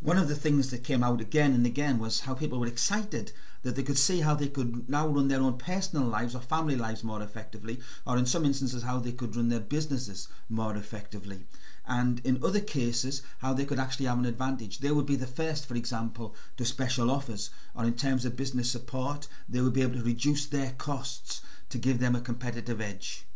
One of the things that came out again and again was how people were excited that they could see how they could now run their own personal lives or family lives more effectively, or in some instances, how they could run their businesses more effectively. And in other cases, how they could actually have an advantage. They would be the first, for example, to special offers, or in terms of business support, they would be able to reduce their costs to give them a competitive edge.